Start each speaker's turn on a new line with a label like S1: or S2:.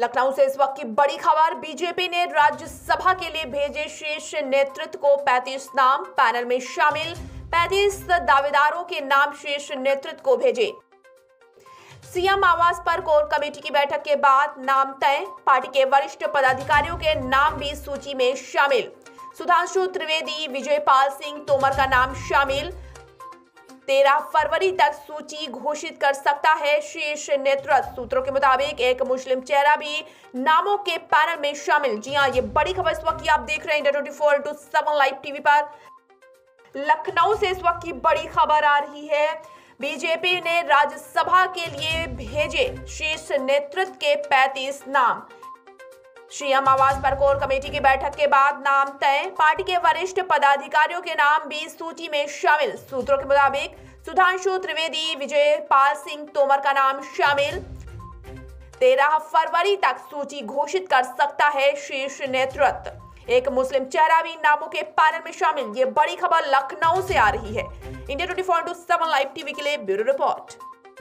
S1: लखनऊ से इस वक्त की बड़ी खबर बीजेपी ने राज्यसभा के लिए भेजे शीर्ष नेतृत्व को 35 नाम पैनल में शामिल। 35 दावेदारों के नाम शीर्ष नेतृत्व को भेजे। सीएम आवास पर कोर कमेटी की बैठक के बाद नाम तय। पार्टी के वरिष्ठ पदाधिकारियों के नाम भी सूची में शामिल। सुधांशु त्रिवेदी विजय पाल सिंह तोमर का नाम शामिल। तेरह फरवरी तक सूची घोषित कर सकता है। शीर्ष नेतृत्व सूत्रों के मुताबिक एक मुस्लिम चेहरा भी नामों के पैनल में शामिल। जी हाँ ये बड़ी खबर इस वक्त की आप देख रहे हैं twenty four into seven live TV पर। लखनऊ से इस वक्त की बड़ी खबर आ रही है। बीजेपी ने राज्यसभा के लिए भेजे शीर्ष नेतृत्व के 35 नाम। सीएम आवास पर कोर कमेटी की बैठक के बाद नाम तय। पार्टी के वरिष्ठ पदाधिकारियों के नाम भी सूची में शामिल। सूत्रों के मुताबिक, सुधांशु त्रिवेदी विजय पाल सिंह तोमर का नाम शामिल। तेरह फरवरी तक सूची घोषित कर सकता है शीर्ष नेतृत्व। एक मुस्लिम चेहरा भी नामों के पैनल में शामिल। ये बड़ी खबर लखनऊ से आ रही है। India twenty four into seven live TV के लिए ब्यूरो रिपोर्ट।